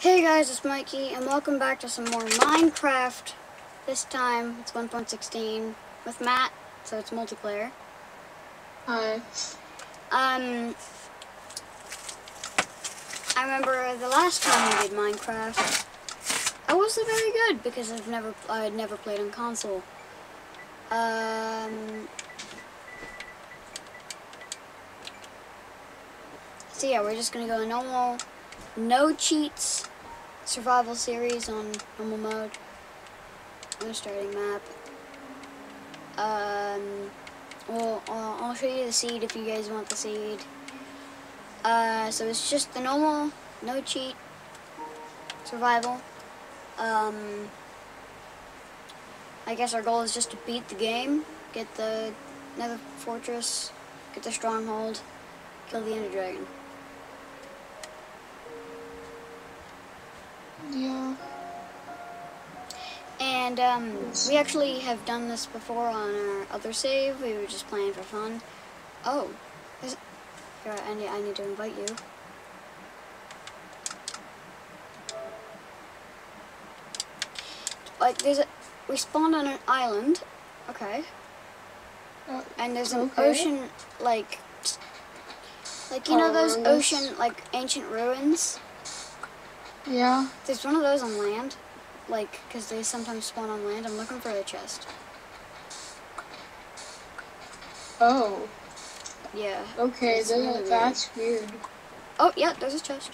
Hey guys, it's Mikey, and welcome back to some more Minecraft. This time, it's 1.16 with Matt, so it's multiplayer. Hi. Um, I remember the last time we did Minecraft, I wasn't very good because I've never, I had never played on console. Um, so yeah, we're just gonna go normal, no cheats, survival series on normal mode. No starting map. Um, well, uh, I'll show you the seed if you guys want the seed. Uh, so it's just the normal, no cheat, survival. Um, I guess our goal is just to beat the game, get the nether fortress, get the stronghold, kill the ender dragon. Yeah. And um, we actually have done this before on our other save. We were just playing for fun. Oh, is here, I need, I need to invite you. Like there's a, we spawned on an island. Okay. Uh, And there's an Okay. ocean like, like you know those around ocean like ancient ruins. Yeah. There's one of those on land, like because they sometimes spawn on land. I'm looking for a chest. Oh. Yeah. Okay. Really that's weird. Oh, yeah, there's a chest.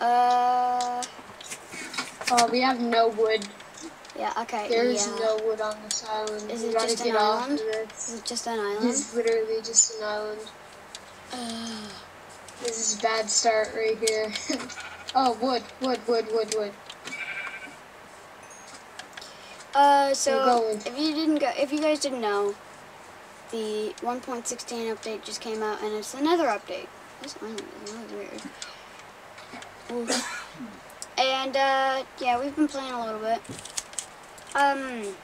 Uh, Oh, we have no wood. yeah, okay, There's yeah. no wood on this island. Is we it gotta just an island? Is it just an island? It's literally just an island. Uh, This is a bad start right here. oh, wood, wood, wood, wood, wood. uh, so if you didn't go, if you guys didn't know, the 1.16 update just came out, and it's another update. This island is weird. And uh, yeah, we've been playing a little bit. Um,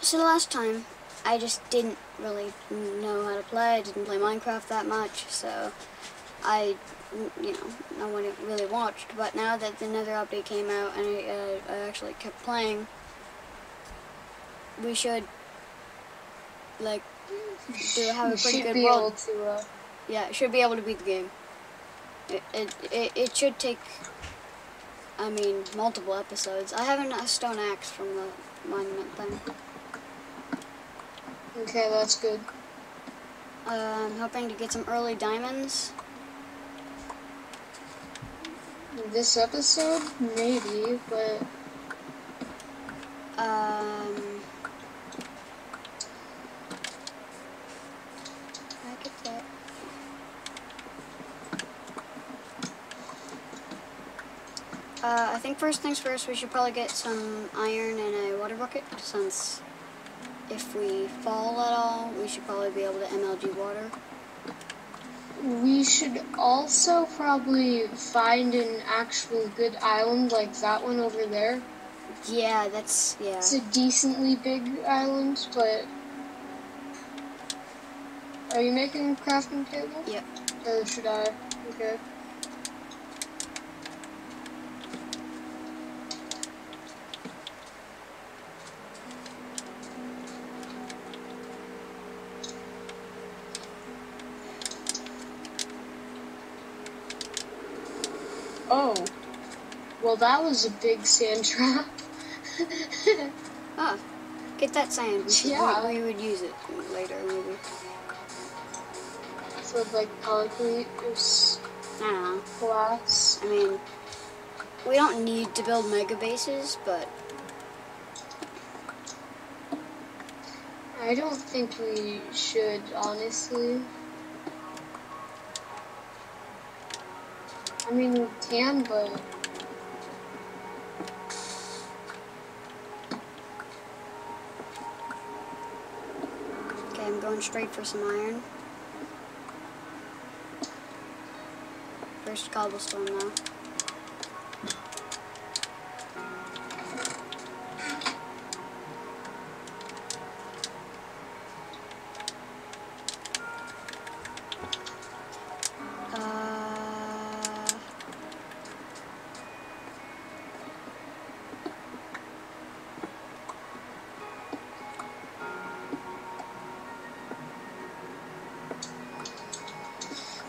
so the last time, I just didn't really know how to play. I didn't play Minecraft that much, so I, you know, no one really watched. But now that the Nether update came out and I, uh, I actually kept playing, we should like do have a pretty good world. to. Uh, Yeah, should be able to beat the game. It, it, it, it should take, I mean, multiple episodes. I haven't a stone axe from the monument thing. Okay, that's good. Uh, I'm hoping to get some early diamonds. This episode, maybe, but Um, I get that. Uh, I think first things first, we should probably get some iron and a water bucket, since if we fall at all, we should probably be able to MLG water. We should also probably find an actual good island like that one over there. Yeah, that's, yeah. It's a decently big island, but. Are you making a crafting table? Yep. Or should I? Okay. Oh. Well, that was a big sand trap. Ah, get that sand. We, Yeah. we, we would use it later, maybe. For like concrete or I don't know. glass. I mean, we don't need to build mega bases, but I don't think we should, honestly. I mean, we can, but okay, I'm going straight for some iron. First cobblestone now.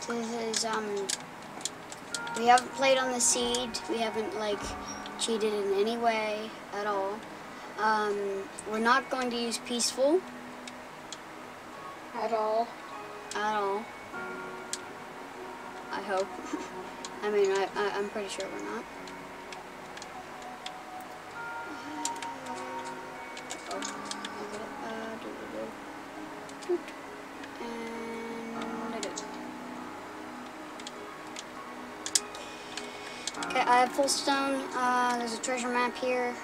This is, um, we haven't played on the seed. We haven't, like, cheated in any way at all. Um, we're not going to use peaceful At all. at all. I hope. I mean, I, I, I'm pretty sure we're not. Okay, I have full stone. Uh, there's a treasure map here.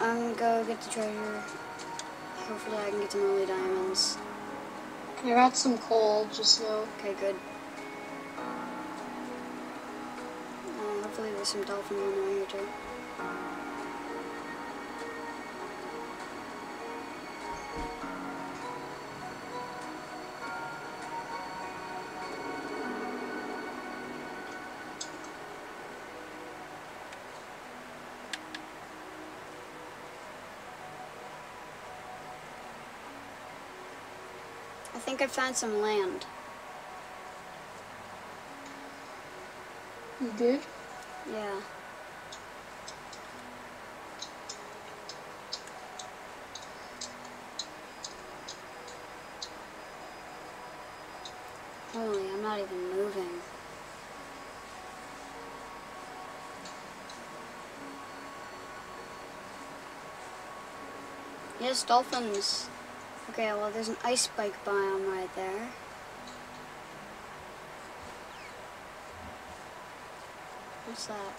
I'm gonna go get the treasure. Hopefully I can get some early diamonds. I got some coal, just know. Okay, good. Uh, hopefully there's some dolphins on the way here too. Think I found some land. You did? Yeah. Holy, I'm not even moving. Yes, dolphins. Okay, well, there's an ice spike biome right there. What's that?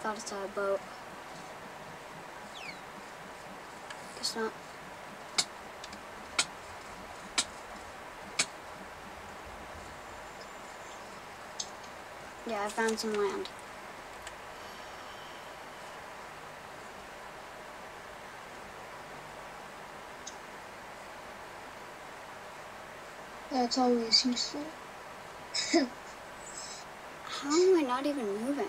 Thought it's a boat. Guess not. Yeah, I found some land. That's always useful. How am I not even moving?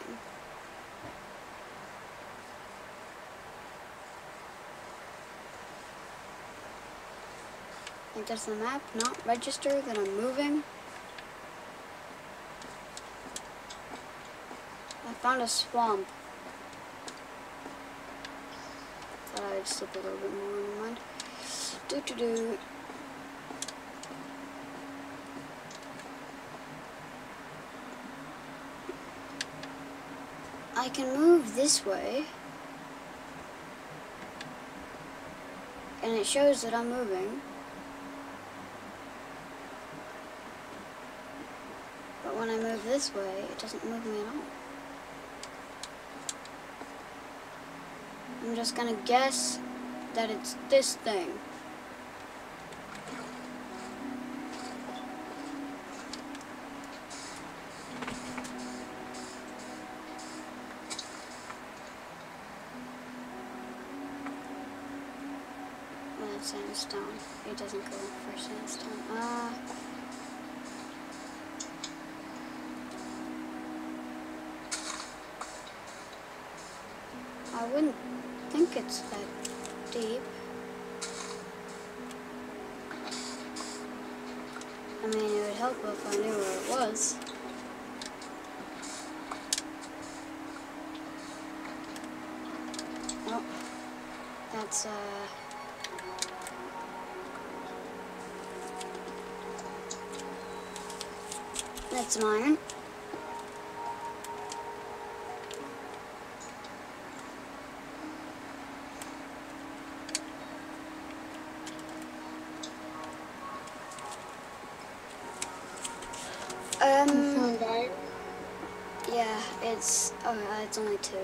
Like, does the map not register that I'm moving? Found a swamp. Thought I'd slip a little bit more, never mind. Do do do. I can move this way. And it shows that I'm moving. But when I move this way, it doesn't move me at all. I'm just gonna guess that it's this thing. Well, sandstone. It doesn't go for sandstone. Uh, I wouldn't think it's that deep. I mean, it would help if I knew where it was. Nope. That's, uh... That's some Um, yeah, it's, oh, uh, it's only two.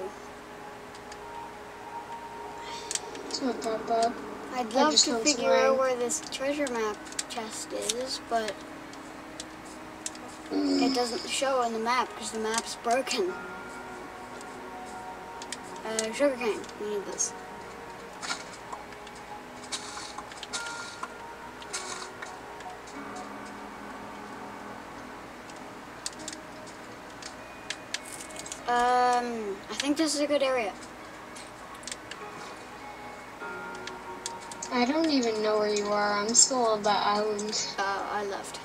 It's not that bad. I'd love to figure out where this treasure map chest is, but it doesn't show on the map because the map's broken. Uh, sugarcane, we need this. I think this is a good area. I don't even know where you are. I'm still on that island. Uh, I left.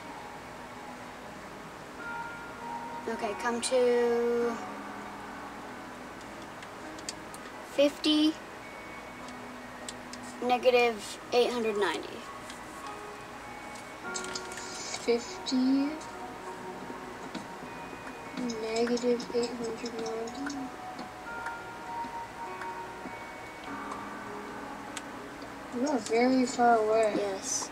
Okay, come to 50, negative 890. 50, negative 890. You are very far away. Yes.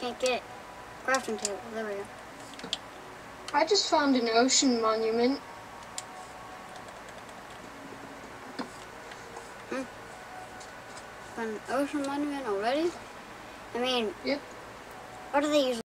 Can't get it. Crafting table. There we go. I just found an ocean monument. Hmm. An ocean monument already? I mean, Yep. what do they usually